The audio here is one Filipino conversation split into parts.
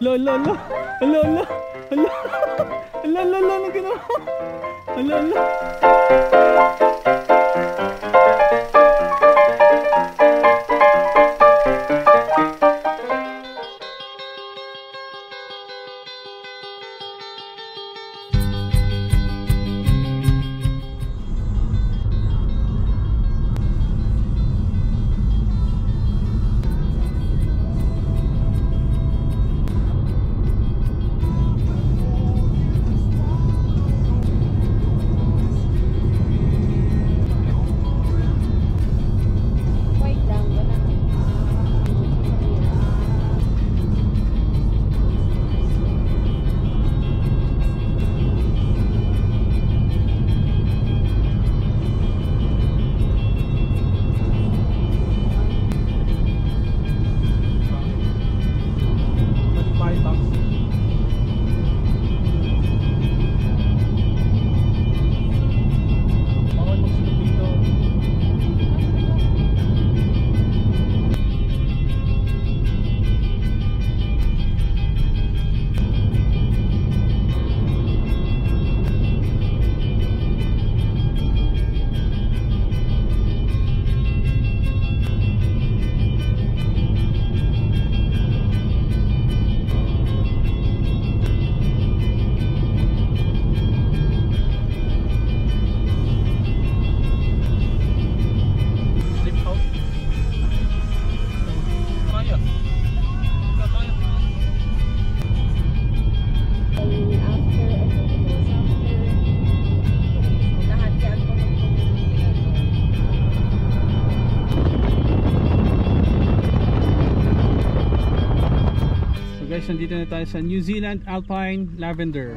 Lo, lo. Lo, lo. Lo. Lo, lo, lo. Ano ginawa? Lo, lo. Guys, nandito na tayo sa New Zealand Alpine Lavender.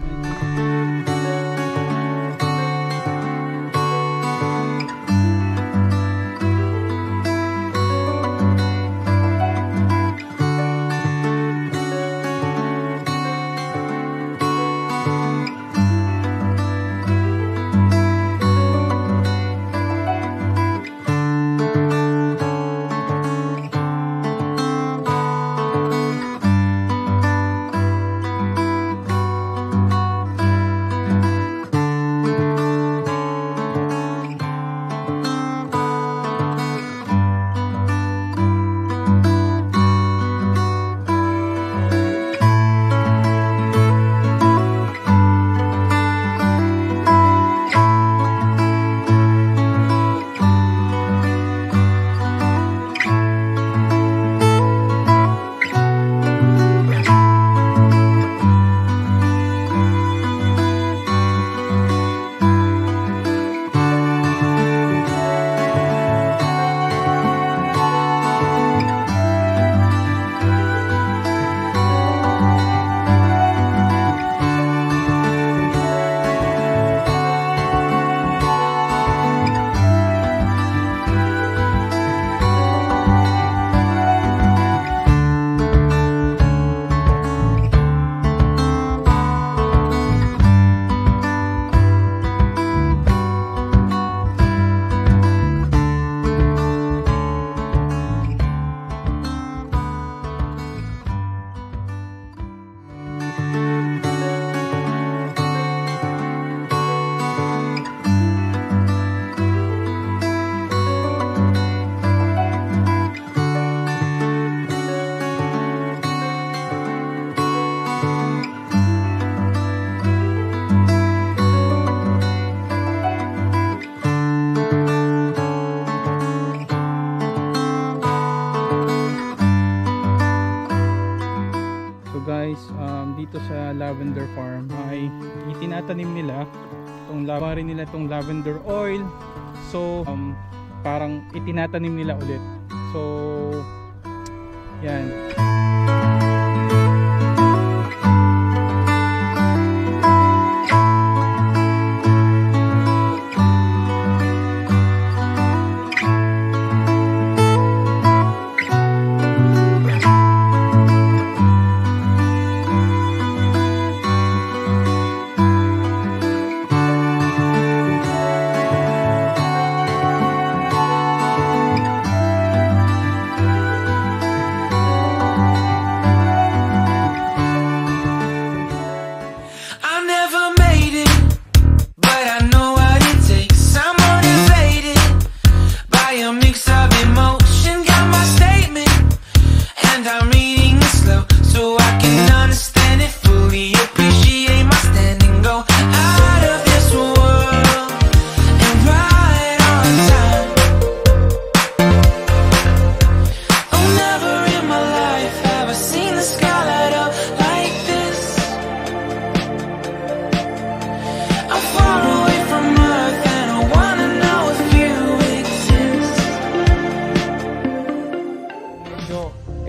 Guys, um, dito sa lavender farm ay itinatanim nila itong rin nila itong lavender oil. So um, parang itinatanim nila ulit. So yan.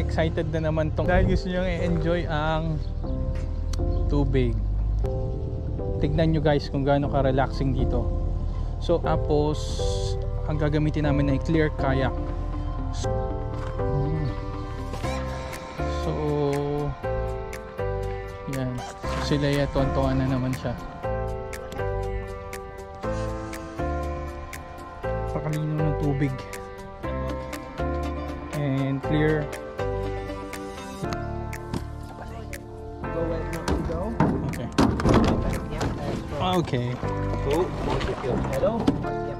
Excited na naman tong dahil gusto nyo i-enjoy ang tubig. Tignan nyo guys kung gaano ka relaxing dito. So tapos ang gagamitin namin ay clear kayak. So, so yan. So, sila ya tuwan na naman siya. Pakalino ng tubig. And clear okay Go, point with your pedal. Yep.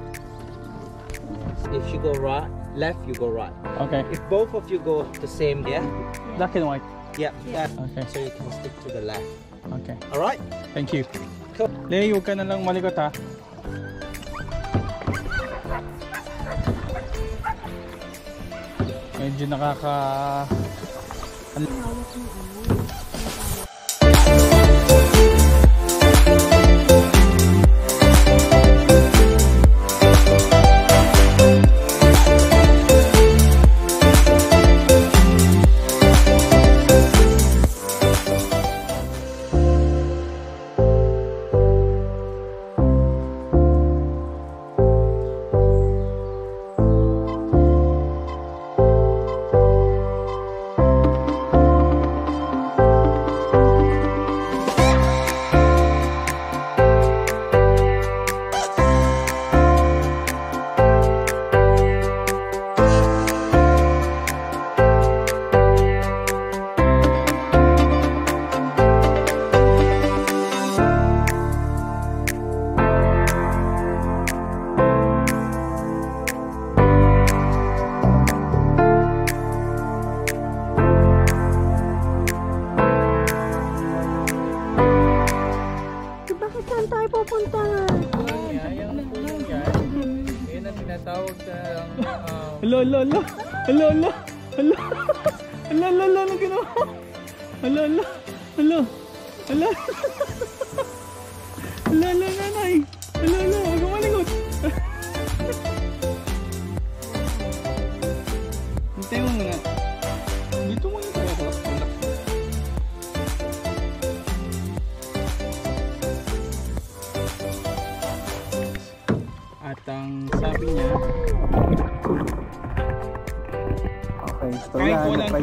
If you go right, left, you go right. okay If both of you go the same yeah. black and white Yeah, that. okay So you can stick to the left. okay All right. Thank you. Cool. Lay, huwag ka na lang malikot ha. Medyo nakaka... Bakit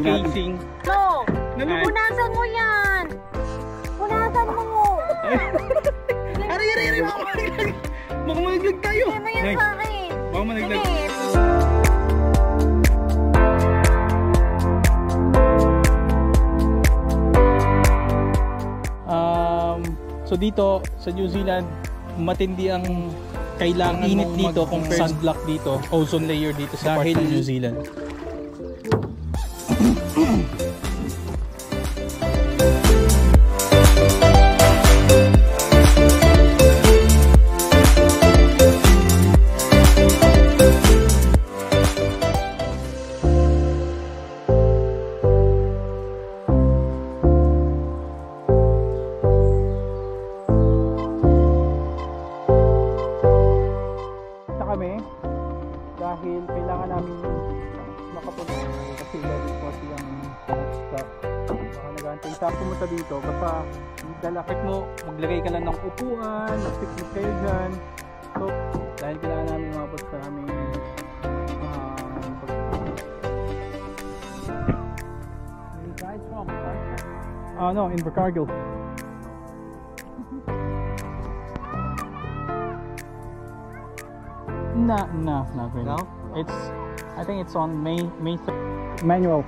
natin. casing, No! Punasan mo yan! Punasan mo! Ari, ari, ari, baka malaglag. Baka malaglag tayo. Ano yan Nay, sa akin? baka malaglag. Um, so dito sa New Zealand, matindi ang kailangan init dito compared sunblock dito, ozone layer dito sa part ng New Zealand. Sa pumunta dito basta dalakit mo maglagay ka lang ng upuan mag-picnic kayo dyan so dahil kailangan namin mabot sa aming Ah no, in Bacargill. No, no, not really. No? It's, I think it's on May, May th- manual.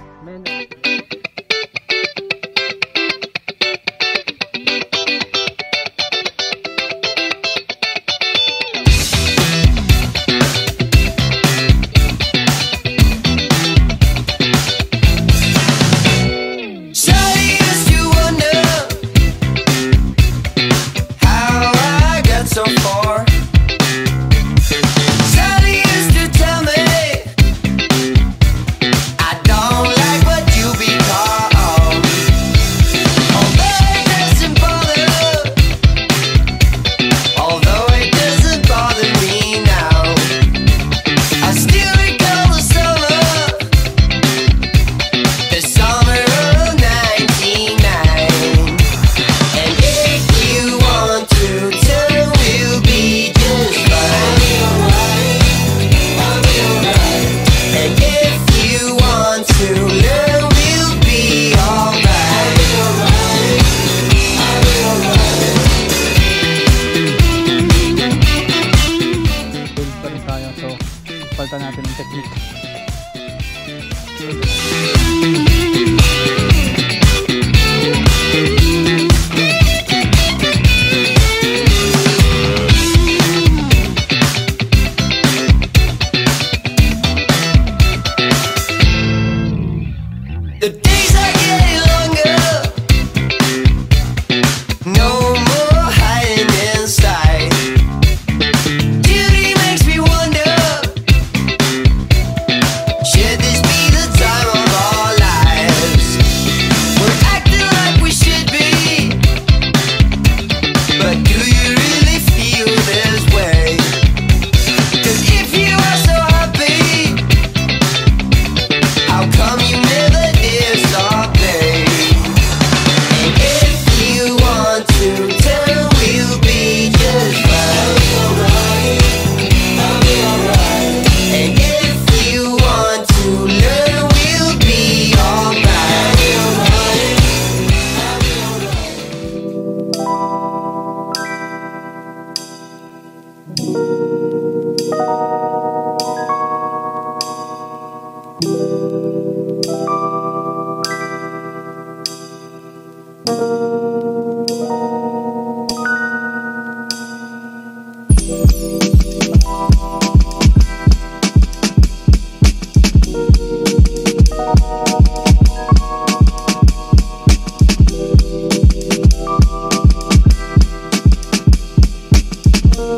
Merong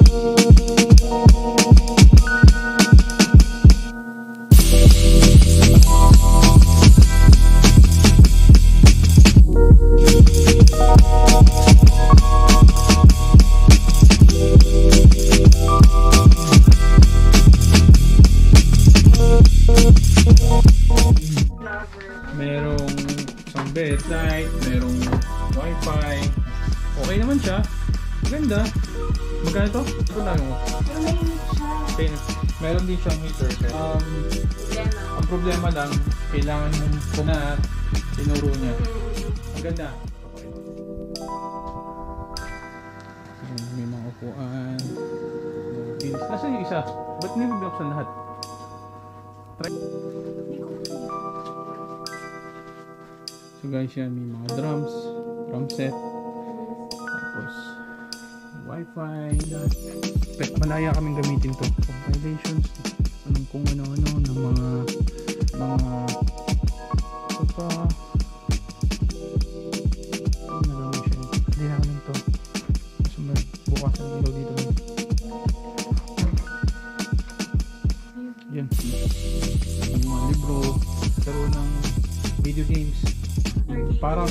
light, merong wifi. Okay naman siya. Maganda. Magkano to? Ito lang mo. Okay. Meron din siyang heater. Um, ang problema lang, kailangan mong pumana tinuro niya. Ang ganda. Okay. Ayan, may mga upuan. Pins. Nasaan yung isa? Ba't binuksan lahat? Try. So guys yan, may mga drums, drum set, wifi, lahat. Pero malaya kaming gamitin to. Compilations, anong kung ano-ano, ng mga mga ito pa. Ano laro ng video games. Parang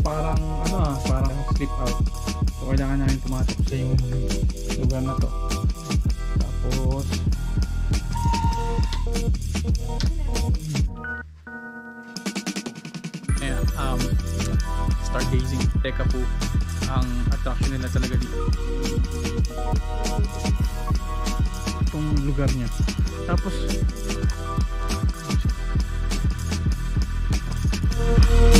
parang ano ah, parang slip out. So kailangan namin tumatak sa yung lugar na to. Tapos Ayan, um, stargazing. Teka po, ang attraction nila talaga dito. Itong lugar niya. Tapos, Thank